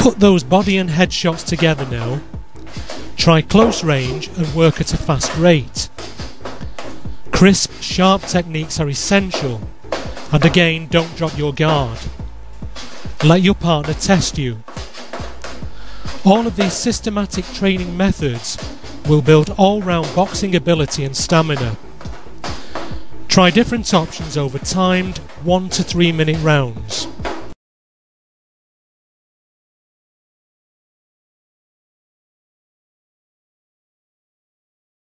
Put those body and head shots together now. Try close range and work at a fast rate. Crisp, sharp techniques are essential. And again, don't drop your guard. Let your partner test you. All of these systematic training methods will build all-round boxing ability and stamina. Try different options over timed 1 to 3 minute rounds.